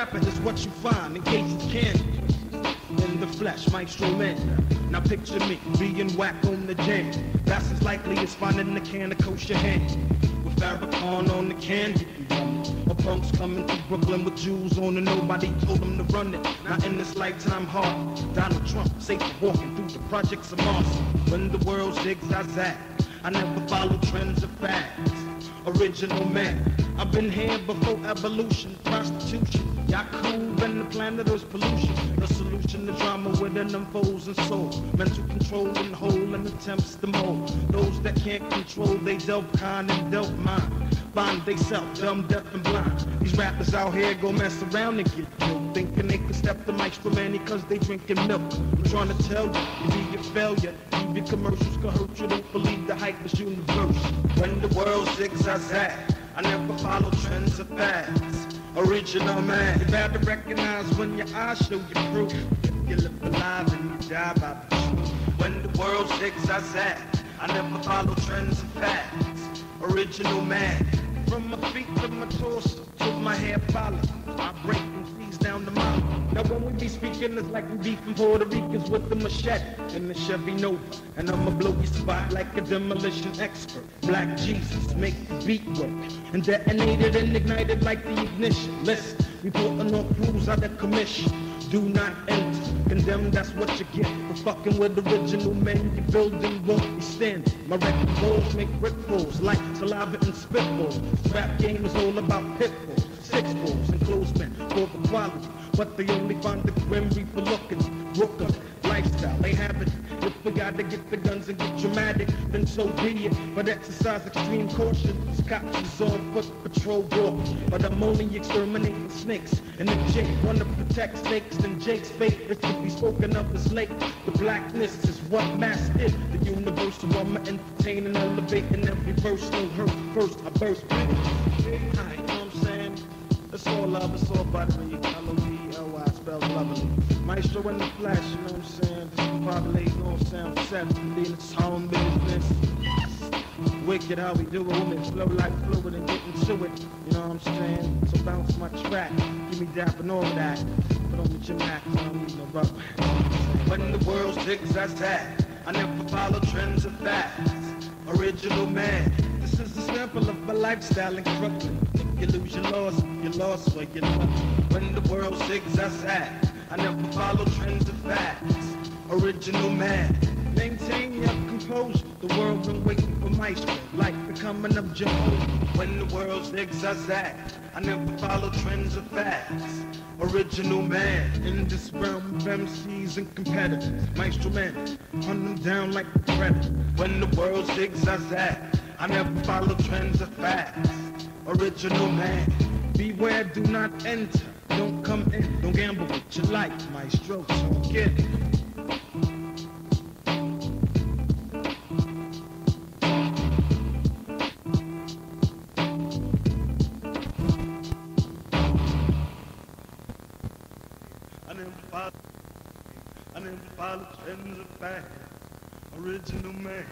rapper is what you find in case cases candy. In the flesh, Maestro Man. Now picture me being whack on the jam. That's as likely as finding a can of kosher hand. With Farrakhan on the candy. Or punks coming to Brooklyn with jewels on and nobody told them to run it. Not in this lifetime hard. Donald Trump, safe walking through the projects of Mars. When the world zigzag, I zap I never follow trends or fads. Original man, I've been here before evolution, prostitution. Y'all cool the planet is pollution. The solution to drama within them foes and soul. Mental control and whole and attempts to mold. Those that can't control, they delve kind and delve mind. Find they self dumb, deaf and blind. These rappers out here go mess around and get killed. Thinking they can step the mics for many cause they drinking milk. I'm trying to tell you, you be a failure. Even commercials can hurt you, don't believe the hype is universal. When the world zigzag, I never follow trends or fads. Original man, you better recognize when your eyes show you proof. You live alive and you die by the truth. When the world zigzag, I never follow trends or fads. Original man, from my feet to my torso to my hair follow. I break and squeeze down the mountain. Now when we be speaking, it's like we be from Puerto Ricans with the machete and the Chevy Nova. And I'ma blow your spot like a demolition expert. Black Jesus, make the beat work. And detonated and ignited like the ignition. Listen, we putting on crews out of commission. Do not enter. Condemn, that's what you get for fucking with original men. Your building won't be standing. My record balls make brick balls like saliva and spitballs. Rap game is all about pitballs, six balls, and clothesmen for the quality. But they only find the grim reaper looking. Brooklyn lifestyle, they have it. If we gotta get the guns and get dramatic, then so be it. But exercise extreme caution. These is on foot patrol walk. But I'm only exterminating snakes. And if Jake wanna protect snakes, then Jake's fate is to be spoken of as late. The blackness is what mass is. The universal, I'ma entertain and elevate in every verse. No hurt first, I burst. It's all love, it's all buttery. L-O-V-L-Y spells lovely. Maestro in the flesh, you know what I'm saying? Discombobulating on sound set, leading its own business. Wicked how we do it, women flow like fluid and get into it. You know what I'm saying? So bounce my track, give me dap and all that. Put on with your Mac, I don't need no rubber. When the world zigzag, I never follow trends or fads. Original man, this is a sample of my lifestyle in Brooklyn. You lose your loss, you lost what you know. When the world zigzag, I never follow trends or fads. Original man, maintain your composure. The world been waiting for maestro, like the coming of Jehovah. When the world zigzag, I never follow trends or fads. Original man in this realm of MCs and competitors. Maestro man, hunt them down like a predator. When the world zigzag, I never follow trends or fads. Original man, beware, do not enter. Don't come in, don't gamble with your life, Maestro. So get it. Original man.